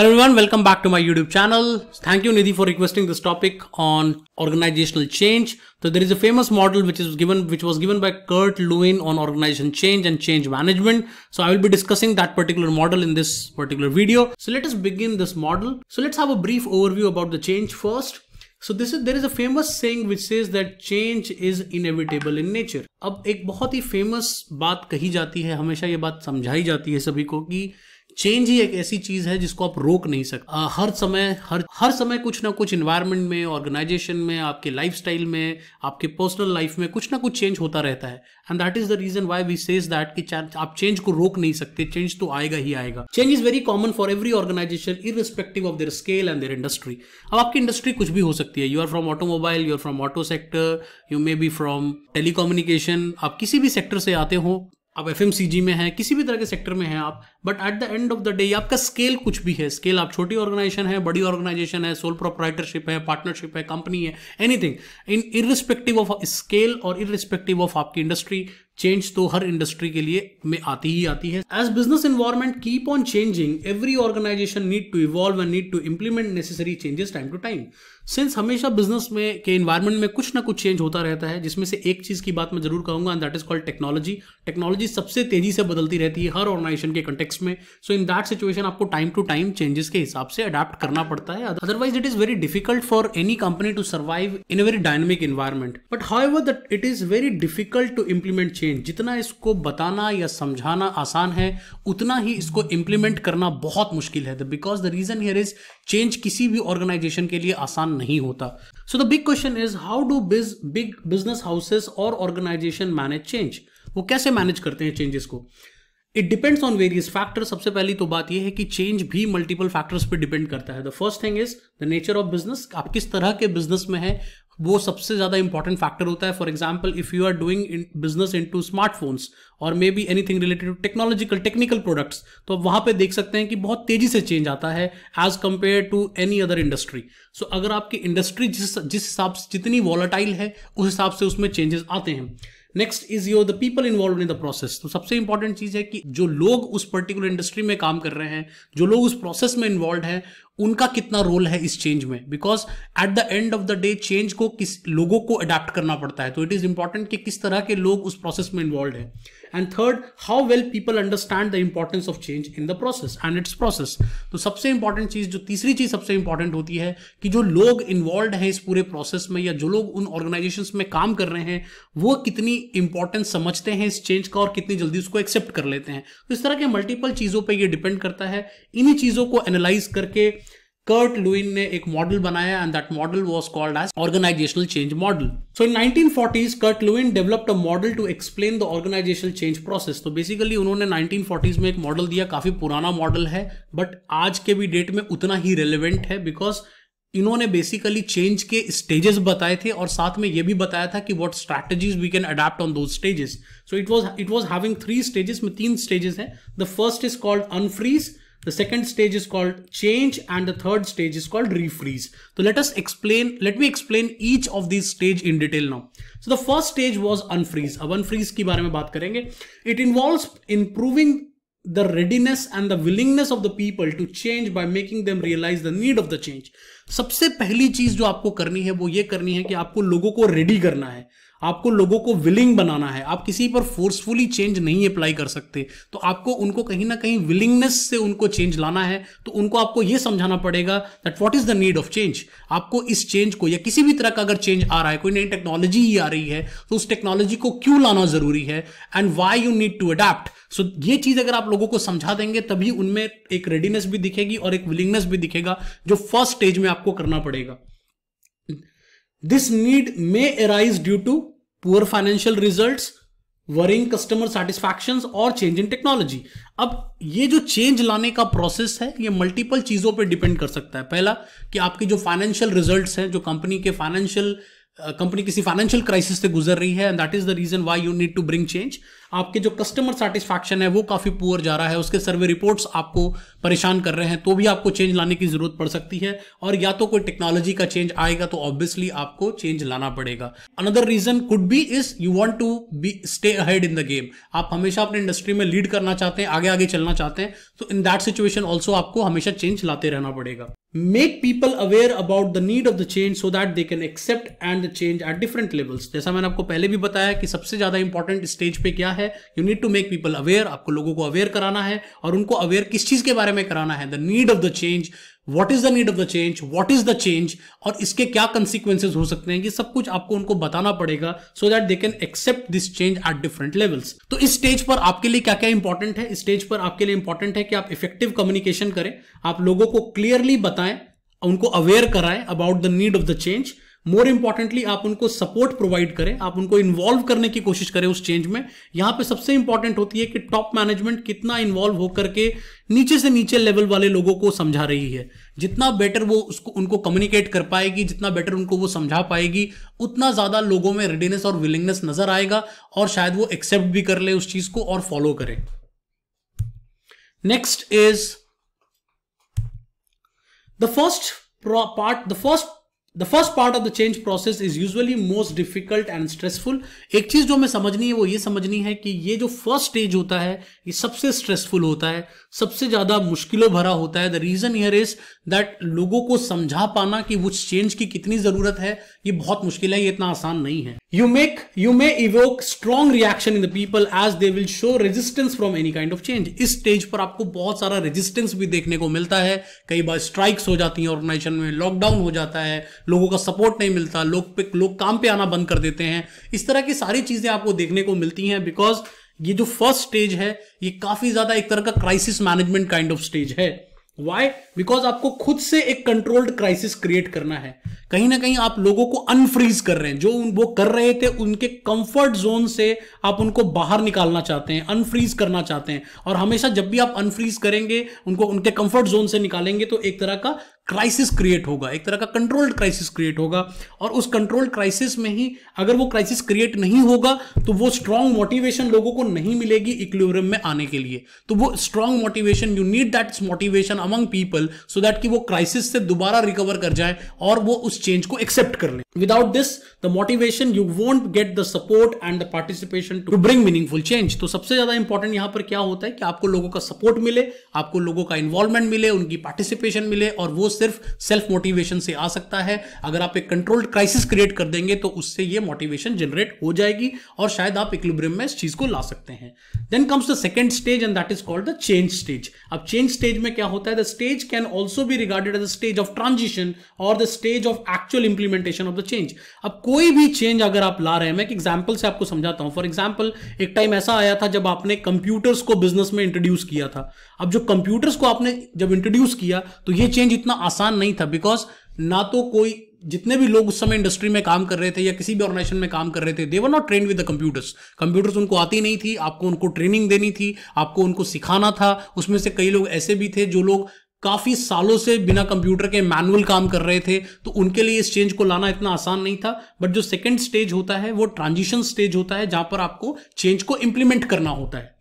Hello everyone, welcome back to my YouTube channel. Thank you Nidhi for requesting this topic on organizational change. So there is a famous model which is given, which was given by Kurt Lewin on organization change and change management. So I will be discussing that particular model in this particular video. So let us begin this model. So let's have a brief overview about the change first. So this is there is a famous saying which says that change is inevitable in nature अब एक बहुत ही famous बात कही जाती है हमेशा ये बात समझाई जाती है सभी को कि चेंज ही एक ऐसी चीज़ है जिसको आप रोक नहीं सकते। आ, हर समय हर हर समय कुछ ना कुछ इन्वायरमेंट में ऑर्गेनाइजेशन में आपके लाइफस्टाइल में आपके पर्सनल लाइफ में कुछ ना कुछ चेंज होता रहता है। And that is the reason why we says that कि आप चेंज को रोक नहीं सकते। चेंज तो आएगा ही आएगा। Change is very common for every organisation irrespective of their scale and their industry अब आपकी इंडस्ट्री कुछ भी हो सकती है। You are from automobile you are from auto sector you may be from telecommunication आप किसी भी सेक्टर से आते हो आप एफ़ में हैं, किसी भी तरह के सेक्टर में हैं आप but at the end of the day आपका स्केल कुछ भी है स्केल आप छोटी ऑर्गेनाइजेशन है, बड़ी ऑर्गेनाइजेशन है सोल प्रोपराइटरशिप है पार्टनरशिप है कंपनी है anything in irrespective of scale और इरिस्पेक्टिव ऑफ़ आपकी इंडस्ट्री चेंज तो हर इंडस्ट्री के लिए में आती ही आती है। As business environment keep on changing every organisation need to evolve and need to implement necessary changes time to time since हमेशा बिज़नेस में के इन्वायरमेंट में कुछ ना कुछ चेंज होता रहता है, जिसमें से एक चीज़ की बात मैं ज़रूर कहूँगा and that is called technology technology सबसे तेज़ी से बदलती रहती है हर ऑर्गेनाइजेशन के कंटेक्स में। सो इन दैट सिचुएशन आपको टाइम टू टाइम चेंजेस के हिसाब से अडेप्ट करना पड़ता है। Otherwise it is very difficult for any company to survive in a very dynamic environment but however it is very difficult to implement change जितना इसको बताना या समझाना आसान है, उतना ही इसको इंप्लीमेंट करना बहुत मुश्किल है। Because the reason here is change किसी भी ऑर्गेनाइजेशन के लिए आसान नहीं होता। So the big question is how do biz big business houses और ऑर्गेनाइजेशन मैनेज चेंज वो कैसे मैनेज करते हैं चेंजेस को? It depends on various factor सबसे पहली तो बात यह है कि चेंज भी मल्टीपल फैक्टर्स पे डिपेंड करता है। The first thing is the nature of business आप किस तरह के बिज़नेस में है वो सबसे ज़्यादा इंपॉर्टेंट फैक्टर होता है. For example if you are doing business in to smartphones और may be anything related to technological technical products तो आप वहाँ पर देख सकते हैं कि बहुत तेज़ी से चेंज आता है as compare to any other industry so अगर आपकी इंडस्ट्री जिस जिस हिसाब से जितनी वॉलेटाइल है, उस हिसाब से उसमें चेंजेस आते हैं. Next is your the people involve in the process तो सबसे इंपॉर्टेंट चीज़ है कि जो लोग उस पर्टिकुलर इंडस्ट्री में काम कर रहे हैं, जो लोग उस प्रोसेस में इन्वॉल्व है, उनका कितना रोल है इस चेंज में? Because at the end of the day change को किस, लोगों को अडेप्ट करना पड़ता है। तो इट इज़ इंपॉर्टेंट कि किस तरह के लोग उस प्रोसेस में इन्वॉल्व है। And third how well people understand the importance of change in the process and its process तो सबसे इंपॉर्टेंट चीज़, जो तीसरी चीज़ सबसे इंपॉर्टेंट होती है कि जो लोग इन्वॉल्व हैं इस पूरे प्रोसेस में या जो लोग उन ऑर्गेनाइजेशन में काम कर रहे हैं, वो कितनी इंपॉर्टेंस समझते हैं इस चेंज का और कितनी जल्दी उसको एक्सेप्ट कर लेते हैं। तो इस तरह के मल्टीपल चीज़ों पर यह डिपेंड करता है। इन्हीं चीज़ों को एनालाइज करके कर्ट लुइन ने एक मॉडल बनाया and that model was called as organisational change model so in 1940s Kurt Lewin developed a model to explain the organisational change process तो बेसिकली उन्होंने 1940s में एक मॉडल दिया, काफ़ी पुराना मॉडल है बट आज के भी डेट में उतना ही रेलिवेंट है बिकॉज़ इन्होंने बेसिकली चेंज के स्टेजेस बताए थे और साथ में ये भी बताया था कि what strategies we can adapt on दो stages so it was it was having three stages में तीन स्टेजेस हैं. The first is called unfreeze The second stage is called change and the third stage is called refreeze. So let us explain, let me explain each of these stage in detail now. So the first stage was unfreeze. अब unfreeze की बारे में बात करेंगे. It involves improving the readiness and the willingness of the people to change by making them realize the need of the change. सबसे पहली चीज जो आपको करनी है वो ये करनी है कि आपको लोगों को रेडी करना है आपको लोगों को विलिंग बनाना है। आप किसी पर फोर्सफुली चेंज नहीं अप्लाई कर सकते। तो आपको उनको कहीं ना कहीं विलिंगनेस से उनको चेंज लाना है। तो उनको आपको यह समझाना पड़ेगा that what is the need of change आपको इस चेंज को या किसी भी तरह का अगर चेंज आ रहा है, कोई नई टेक्नोलॉजी ही आ रही है तो उस टेक्नोलॉजी को क्यों लाना ज़रूरी है and why you need to adapt so ये चीज़ अगर आप लोगों को समझा देंगे, तभी उनमें एक रेडीनेस भी दिखेगी और एक विलिंगनेस भी दिखेगा, जो फ़र्स्ट स्टेज में आपको करना पड़ेगा। This need may arise due to poor financial result worrying customer satisfaction और चेंज इन टेक्नोलॉजी अब ये जो चेंज लाने का प्रोसेस है, ये मल्टीपल चीज़ों पे डिपेंड कर सकता है। पहला, कि आपके जो फाइनेंशियल रिजल्ट्स हैं, जो कंपनी के फाइनेंशियल कंपनी किसी फाइनेंशियल क्राइसिस से गुजर रही है and that is the reason why you need to bring change आपके जो कस्टमर सेटिस्फैक्शन है, वो काफ़ी पुअर जा रहा है। उसके सर्वे रिपोर्ट्स आपको परेशान कर रहे हैं तो भी आपको चेंज लाने की ज़रूरत पड़ सकती है। और या तो कोई टेक्नोलॉजी का चेंज आएगा तो ऑब्वियसली आपको चेंज लाना पड़ेगा। Another reason could be is you want to be stay ahead in the game आप हमेशा अपने इंडस्ट्री में लीड करना चाहते हैं आगे आगे चलना चाहते हैं तो इन दैट सिचुएशन ऑल्सो आपको हमेशा चेंज लाते रहना पड़ेगा। Make people aware about the need of the change so that they can accept and the change at different levels जैसा मैंने आपको पहले भी बताया कि सबसे ज़्यादा इंपॉर्टेंट स्टेज पे क्या है you need to make people aware आपको लोगों को अवेयर कराना है, और उनको अवेयर किस चीज़ के बारे में कराना है the need of the change what is the need of the change what is the change और इसके क्या कंसिक्वेंसेज हो सकते हैं, ये सब कुछ आपको उनको बताना पड़ेगा so that they can accept this change at different levels तो इस स्टेज पर आपके लिए क्या क्या इंपॉर्टेंट है? इस स्टेज पर आपके लिए इंपॉर्टेंट है कि आप इफ़ेक्टिव कम्युनिकेशन करें, आप लोगों को क्लियरली बताएँ, उनको अवेयर कराएँ about the need of the change more importantly आप उनको सपोर्ट प्रोवाइड करें, आप उनको इन्वॉल्व करने की कोशिश करें उस चेंज में। यहाँ पे सबसे इंपॉर्टेंट होती है कि टॉप मैनेजमेंट कितना इन्वॉल्व होकर के नीचे से नीचे लेवल वाले लोगों को समझा रही है। जितना बेटर वो उसको, उनको कम्युनिकेट कर पाएगी, जितना बेटर उनको वो समझा पाएगी, उतना ज़्यादा लोगों में रेडीनेस और विलिंगनेस नज़र आएगा और शायद वो एक्सेप्ट भी कर ले उस चीज़ को और फॉलो करें। Next is the first part the first the first part of the change process is usually most difficult and stressful एक चीज़ जो हमें समझनी है, वो ये समझनी है कि ये जो फ़र्स्ट स्टेज होता है, ये सबसे स्ट्रेसफुल होता है, सबसे ज़्यादा मुश्किलों भरा होता है। The reason here is that लोगों को समझा पाना कि उस चेंज की कितनी ज़रूरत है, ये बहुत मुश्किल है, ये इतना आसान नहीं है। You make you may evoke strong reaction in the people as they will show resistance from any kind of change इस स्टेज पर आपको बहुत सारा रेजिस्टेंस भी देखने को मिलता है। कई बार स्ट्राइक्स हो जाती हैं ऑर्गेनाइजेशन में लॉकडाउन हो जाता है लोगों का सपोर्ट नहीं मिलता, लोग पे, लोग काम पे आना बंद कर देते हैं। इस तरह की सारी चीज़ें आपको देखने को मिलती हैं बिकॉज़ ये जो फ़र्स्ट स्टेज है, ये काफ़ी ज़्यादा एक तरह का crisis management kind of stage है। वाई बिकॉज़ आपको खुद से एक कंट्रोल्ड क्राइसिस क्रिएट करना है। कहीं ना कहीं आप लोगों को अनफ्रीज कर रहे हैं। जो वो कर रहे थे, उनके कंफर्ट जोन से आप उनको बाहर निकालना चाहते हैं अनफ्रीज करना चाहते हैं। और हमेशा जब भी आप अनफ्रीज करेंगे, उनको, उनके कंफर्ट जोन से निकालेंगे तो एक तरह का क्राइसिस क्रिएट होगा। एक तरह का कंट्रोल्ड क्राइसिस क्रिएट होगा और उस कंट्रोल्ड क्राइसिस में ही अगर वो क्राइसिस क्रिएट नहीं होगा तो वो स्ट्रांग मोटिवेशन लोगों को नहीं मिलेगी इक्विलिब्रियम में आने के लिए। तो वो strong motivation you need that motivation among people so that कि वो क्राइसिस से दोबारा रिकवर कर जाए और वो उस चेंज को एक्सेप्ट कर ले। Without this the motivation you won't get the support and the participation to bring meaningful change तो सबसे ज़्यादा इंपॉर्टेंट यहाँ पर क्या होता है कि आपको लोगों का सपोर्ट मिले, आपको लोगों का इन्वॉल्वमेंट मिले, उनकी पार्टिसिपेशन मिले और वो सिर्फ़ सेल्फ मोटिवेशन से आ सकता है। अगर आप एक कंट्रोल्ड क्राइसिस क्रिएट कर देंगे तो उससे ये मोटिवेशन जनरेट हो जाएगी और शायद आप इक्विलिब्रियम में इस चीज़ को ला सकते हैं। Then comes the second stage and that is called the change stage अब चेंज स्टेज में क्या होता है? The stage can also be regarded as the stage of transition और the stage of actual implementation of the change अब कोई भी change अगर आप ला रहे हैं, मैं एक एग्ज़ाम्पल से आपको समझाता हूँ। फॉर एग्ज़ाम्पल एक टाइम ऐसा आया था जब आपने कंप्यूटर्स को बिज़नेस में इंट्रोड्यूस किया था। अब जो कंप्यूटर्स को आपने जब इंट्रोड्यूस किया तो ये चेंज इतना आसान नहीं था बिकॉज़ ना तो कोई, जितने भी लोग उस समय इंडस्ट्री में काम कर रहे थे या किसी भी ऑर्गेनाइजेशन में काम कर रहे थे they were not train with the computers computers उनको आती नहीं थी, आपको उनको ट्रेनिंग देनी थी, आपको उनको सिखाना था। उसमें से कई लोग ऐसे भी थे जो लोग काफ़ी सालों से बिना कंप्यूटर के मैनुअल काम कर रहे थे तो उनके लिए इस चेंज को लाना इतना आसान नहीं था। बट जो सेकेंड स्टेज होता है, वो ट्रांजिशन स्टेज होता है, जहाँ पर आपको चेंज को इंप्लीमेंट करना होता है।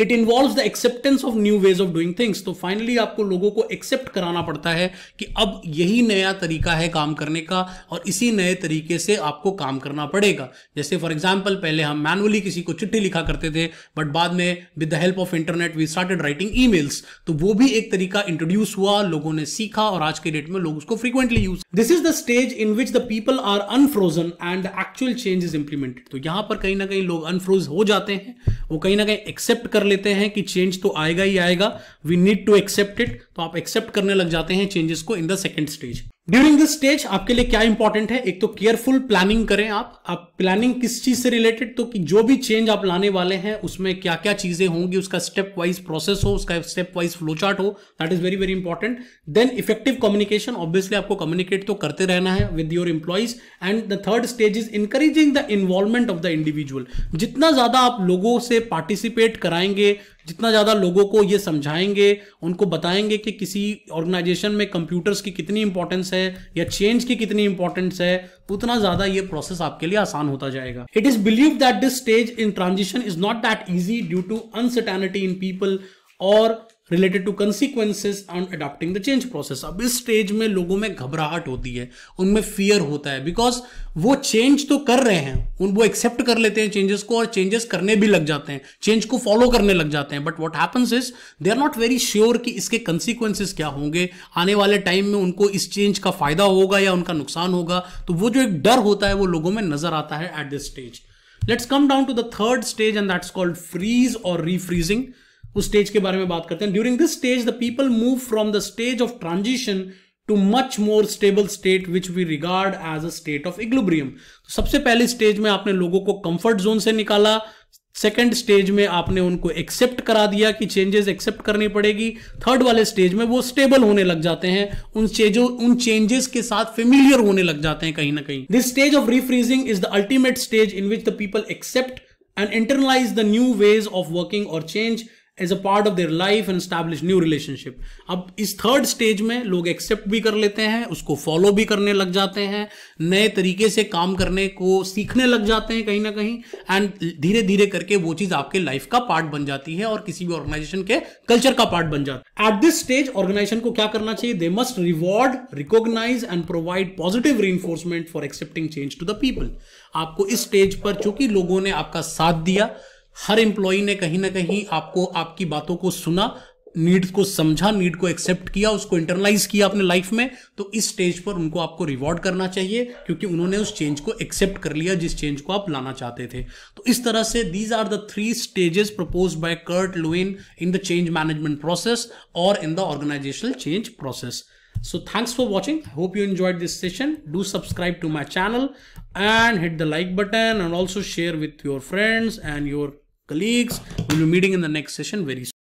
It involve the acceptance of new ways of doing things तो फाइनली आपको लोगों को एक्सेप्ट कराना पड़ता है कि अब यही नया तरीका है काम करने का और इसी नए तरीके से आपको काम करना पड़ेगा। जैसे फॉर एग्ज़ाम्पल पहले हम मैनुअली किसी को चिट्ठी लिखा करते थे बट बाद में with the help of internet we started writing ई तो वो भी एक तरीका इंट्रोड्यूस हुआ, लोगों ने सीखा और आज के डेट में लोग उसको frequently use this is the stage in which the people are unfrozen and actual change is implemented तो यहाँ पर कहीं ना कहीं लोग अनफ्रोज हो जाते हैं, वो कहीं ना कहीं एक्सेप्ट कर लेते हैं कि चेंज तो आएगा ही आएगा. We need to accept it तो आप एक्सेप्ट करने लग जाते हैं चेंजेस को in the second stage during this stage आपके लिए क्या इंपॉर्टेंट है? एक तो केयरफुल प्लानिंग करें आप। आप प्लानिंग किस चीज़ से रिलेटेड तो कि जो भी चेंज आप लाने वाले हैं, उसमें क्या क्या चीज़ें होंगी, उसका स्टेप वाइज प्रोसेस हो, उसका स्टेप वाइज फ्लो चार्ट हो that is very very important then effective communication obviously आपको कम्युनिकेट तो करते रहना है with your employees and the third stage is encouraging the involvement of the individual जितना ज़्यादा आप लोगों से पार्टिसिपेट कराएँगे जितना ज़्यादा लोगों को ये समझाएँगे, उनको बताएँगे कि किसी ऑर्गेनाइजेशन में कंप्यूटर्स की कितनी इंपॉर्टेंस है या चेंज की कितनी इंपॉर्टेंस है, उतना ज़्यादा ये प्रोसेस आपके लिए आसान होता जाएगा। It is believe that this stage in transition is not that easy due to uncertainty in people और related to consequences on adopting the change process अब इस स्टेज में लोगों में घबराहट होती है, उनमें फियर होता है बिकॉज़ वो चेंज तो कर रहे हैं, उन, वो एक्सेप्ट कर लेते हैं चेंजेस को और चेंजेस करने भी लग जाते हैं चेंज को फॉलो करने लग जाते हैं. But what happens is they are not very sure कि इसके कंसिक्वेंसेज क्या होंगे. आने वाले टाइम में उनको इस चेंज का फ़ायदा होगा या उनका नुकसान होगा. तो वो जो एक डर होता है, वो लोगों में नज़र आता है at this stage let's come down to the third stage and that's called freeze और रीफ्रीजिंग उस स्टेज के बारे में बात करते हैं। During this stage the people move from the stage of transition to much more stable state which we regard as a state of equilibrium सबसे पहले स्टेज में आपने लोगों को कंफर्ट जोन से निकाला। सेकेंड स्टेज में आपने उनको एक्सेप्ट करा दिया कि चेंजेस एक्सेप्ट करनी पड़ेगी। थर्ड वाले स्टेज में वो स्टेबल होने लग जाते हैं। उन चेजों उन चेंजेस के साथ फेमिलियर होने लग जाते हैं कहीं ना कहीं। This stage of refreezing is the ultimate stage in which the people accept and internalise the new ways of working और change as a part of their life and establish new relationship अब इस third stage में लोग accept भी कर लेते हैं, उसको फॉलो भी करने लग जाते हैं, नए तरीके से काम करने को सीखने लग जाते हैं कहीं ना कहीं एंड धीरे धीरे करके वो चीज़ आपके लाइफ का पार्ट बन जाती है और किसी भी ऑर्गेनाइजेशन के कल्चर का पार्ट बन जाता है। एट दिस स्टेज ऑर्गेनाइजेशन को क्या करना चाहिए? They must reward recognise and provide positive री for accepting change to the people आपको इस स्टेज पर चूँकि लोगों ने आपका साथ दिया हर एम्प्लॉय ने कहीं ना कहीं आपको, आपकी बातों को सुना नीड को समझा नीड को एक्सेप्ट किया, उसको इंटरनलाइज किया अपने लाइफ में तो इस स्टेज पर उनको आपको रिवॉर्ड करना चाहिए, क्योंकि उन्होंने उस चेंज को एक्सेप्ट कर लिया जिस चेंज को आप लाना चाहते थे। तो इस तरह से these are the three stages propose by Kurt Lewin in the change management process और in the organisational change process so thanks for watching i hope you enjoyed this session do subscribe to my channel and hit the like button and also share with your friends and your colleagues. We'll be meeting in the next session very soon.